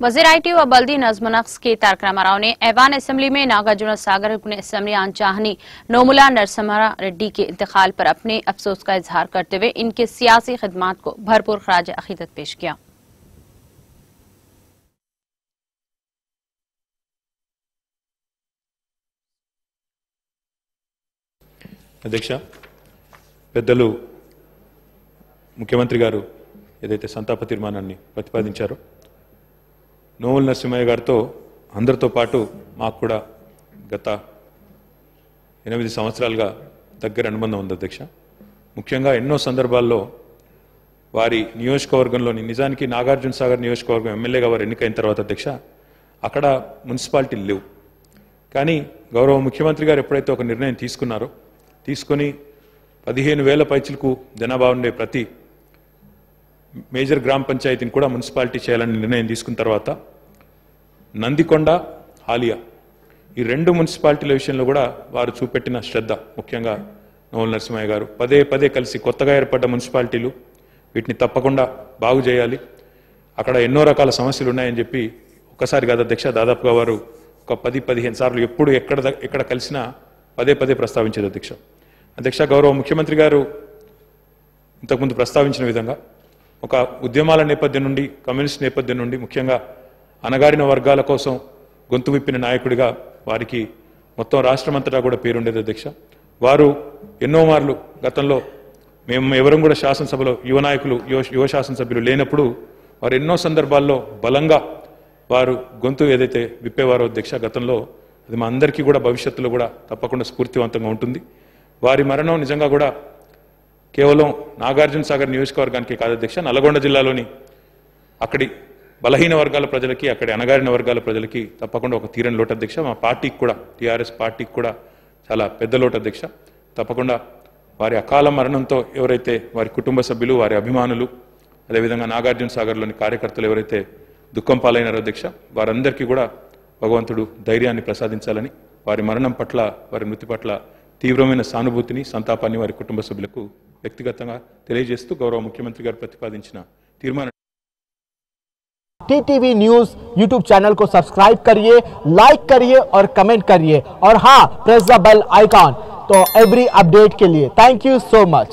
वजीर I T व बल्दी नज्म नफ्स के तारक रामाराव ने ऐवान असम्बली में नागार्जुन सागर रुकन असम्बली आनचाहनी नोमुला नरसिम्हा रेड्डी के इंतकाल पर अपने अफसोस का इजहार करते हुए इनके सियासी खदमात को भरपूर खराज अकीदत पेश किया అధ్యక్ష పెద్దలు ముఖ్యమంత్రి గారు ఏదైతే సంతాప తీర్మానాన్ని ప్రతిపాదించారో నోముల నరసింహయ్య గారితో అందరితో పాటు మాకు కూడా గత ఎనిమిది సంవత్సరాలుగా దగ్గర అనుబంధం ఉంది అధ్యక్ష. ముఖ్యంగా ఎన్నో సందర్భాల్లో వారి నియోజకవర్గంలోని నిజానికి నాగార్జున సాగర్ నియోజకవర్గం ఎమ్మెల్యేగా వారు ఎన్నికైన తర్వాత అధ్యక్ష అక్కడ మున్సిపాలిటీలు లేవు. కానీ గౌరవ ముఖ్యమంత్రి గారు ఎప్పుడైతే ఒక నిర్ణయం తీసుకున్నారో తీసుకొని పదిహేను వేల పైచులకు జనాభా ఉండే ప్రతి మేజర్ గ్రామ పంచాయతీని కూడా మున్సిపాలిటీ చేయాలని నిర్ణయం తీసుకున్న తర్వాత నందికొండ హాలియా ఈ రెండు మున్సిపాలిటీల విషయంలో కూడా వారు చూపెట్టిన శ్రద్ధ ముఖ్యంగా నోముల నరసింహయ్య గారు. పదే పదే కలిసి కొత్తగా ఏర్పడ్డ మున్సిపాలిటీలు వీటిని తప్పకుండా బాగు చేయాలి. అక్కడ ఎన్నో రకాల సమస్యలు ఉన్నాయని చెప్పి ఒక్కసారి కాదు అధ్యక్ష దాదాపుగా వారు ఒక పది పదిహేను సార్లు ఎప్పుడు ఎక్కడ ఎక్కడ కలిసినా పదే పదే ప్రస్తావించారు అధ్యక్ష. అధ్యక్ష గౌరవ ముఖ్యమంత్రి గారు ఇంతకుముందు ప్రస్తావించిన విధంగా ఒక ఉద్యమాల నేపథ్యం నుండి కమ్యూనిస్ట్ నేపథ్యం నుండి ముఖ్యంగా అణగారిన వర్గాల కోసం గొంతు విప్పిన నాయకుడిగా వారికి మొత్తం రాష్ట్రమంతటా కూడా పేరుండేది అధ్యక్ష. వారు ఎన్నో మార్లు గతంలో మేము ఎవరం కూడా శాసనసభలో యువ నాయకులు యువ యువ శాసనసభ్యులు లేనప్పుడు వారు ఎన్నో సందర్భాల్లో బలంగా వారు గొంతు ఏదైతే విప్పేవారో అధ్యక్ష గతంలో అది మా అందరికీ కూడా భవిష్యత్తులో కూడా తప్పకుండా స్ఫూర్తివంతంగా ఉంటుంది. వారి మరణం నిజంగా కూడా కేవలం నాగార్జున సాగర్ నియోజకవర్గానికి కాదు అధ్యక్ష నల్గొండ జిల్లాలోని అక్కడి బలహీన వర్గాల ప్రజలకి అక్కడి అణగారిన వర్గాల ప్రజలకి తప్పకుండా ఒక తీరని లోటు అధ్యక్ష. మా పార్టీకి కూడా టీఆర్ఎస్ పార్టీకి కూడా చాలా పెద్ద లోటు అధ్యక్ష. తప్పకుండా వారి అకాల మరణంతో ఎవరైతే వారి కుటుంబ సభ్యులు వారి అభిమానులు అదేవిధంగా నాగార్జున సాగర్లోని కార్యకర్తలు ఎవరైతే దుఃఖం పాలైనారో అధ్యక్ష వారందరికీ కూడా భగవంతుడు ధైర్యాన్ని ప్రసాదించాలని వారి మరణం పట్ల వారి మృతి పట్ల తీవ్రమైన సానుభూతిని సంతాపాన్ని వారి కుటుంబ సభ్యులకు వ్యక్తిగతంగా తెలియజేస్తూ గౌరవ ముఖ్యమంత్రి గారు ప్రతిపాదించిన తీర్మానం टीटीवी न्यूज यूट्यूब चैनल को सब्सक्राइब करिए लाइक करिए और कमेंट करिए और हाँ प्रेस द बेल आइकॉन तो एवरी अपडेट के लिए थैंक यू सो मच